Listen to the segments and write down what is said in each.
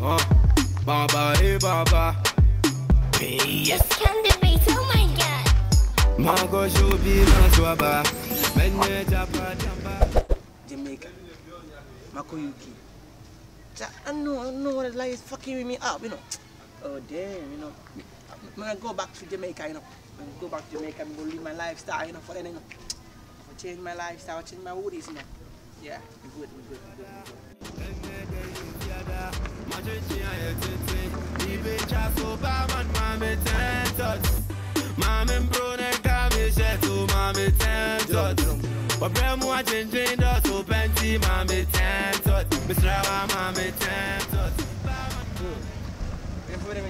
Uh, baba, hey, eh, baba. Yes. Come to me, oh my god. Mago Jobi Maswaba. Menye Japa Jamba. Jamaica. Makoyuki. I know, I know what life is fucking with me up, you know. Oh, damn, you know. I'm gonna go back to Jamaica, you know. I'm gonna go back to Jamaica gonna live my lifestyle, you know, for anything. I'm gonna change my lifestyle, change my worries, you know. Yeah, we good, we good, we good, we good.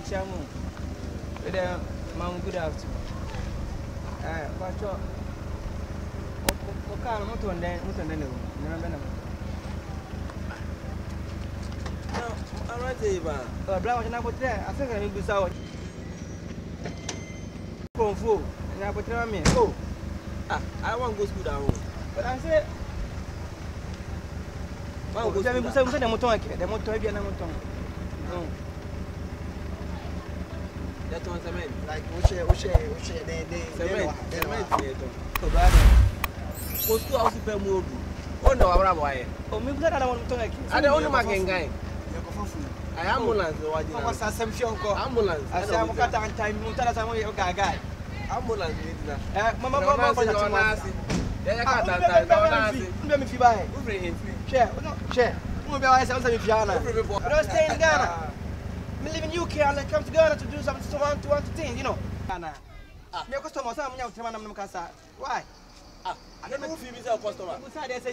chamu weda mam good afternoon eh kwacho okana mutonde mutonde ne nana bena teba ala bla wa na bo tre ase ka mi busa wa konfo na bo tre me oh ah i want go school down but i say ba go ja mi busa busa de moton ake de moton bia na moton like o share o share o share de de cement cement ye to to ba ko school house pe mu odu o no wa bra wa ye o mi busa da na moton ay ambulance waji na sa samshion ko ambulance asa mo kata an time mo tara sa mo yo gaga ambulance ni dina eh mama mo mo ko na nasi ya ya kata ta ta nasi mbe mi fiba he ufre hin che no che mo be wa sa mo mi fiana no stay in Ghana me live in UK and I come to Ghana to do something to want to want to think you know Ghana ah me customer sa mo nya utema na mo kasa why ah I don't know if say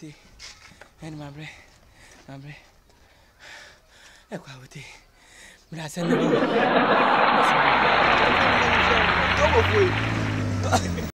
awete ɛne mabrɛ mabrɛ ɛkɔ awete mmerɛ asɛ ne bɔ